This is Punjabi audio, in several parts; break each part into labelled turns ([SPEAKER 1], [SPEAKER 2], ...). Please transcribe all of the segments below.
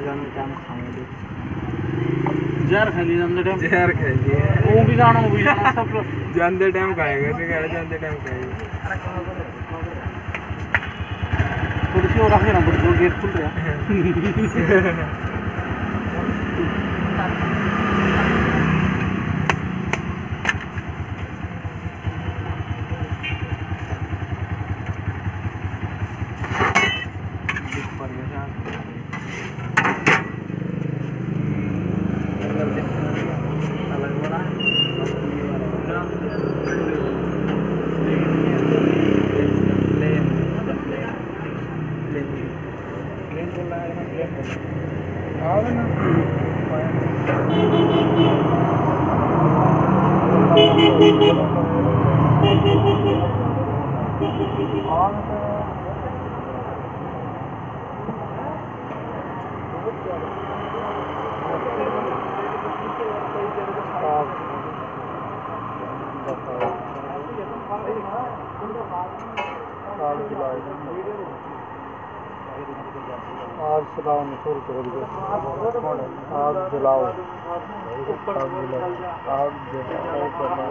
[SPEAKER 1] ਜਾਣ ਟਾਈਮ ਖਾਵਾਂਗੇ। ਜ਼ਹਿਰ ਖਾ ਜਾਂਦੇ ਟਾਈਮ ਜ਼ਹਿਰ
[SPEAKER 2] ਖਾ
[SPEAKER 1] ਉਹ ਵੀ ਜਾਣਾ ਉਹ ਵੀ ਜਾਣਾ ਸਭ
[SPEAKER 2] ਜਾਂਦੇ ਟਾਈਮ ਖਾਏਗਾ ਤੇ ਕਹਿੰਦੇ ਜਾਂਦੇ ਟਾਈਮ ਖਾਏਗਾ।
[SPEAKER 1] ਕੁਰਸੀ ਉਹ ਰੱਖ ਦੇਣਾ ਬੁੱਢੂ ਗੇਟ ਖੁੱਲ ਰਿਹਾ।
[SPEAKER 2] 连，连，连，连，连，连
[SPEAKER 1] 不来，连不来。好
[SPEAKER 2] 的呢，好的。
[SPEAKER 1] آج
[SPEAKER 2] جلاؤ مشہور چھوڑ دو آگ جلاؤ۔ آگ جلاؤ۔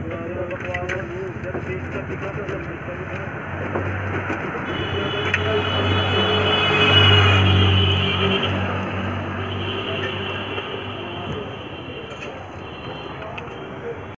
[SPEAKER 1] Thank you.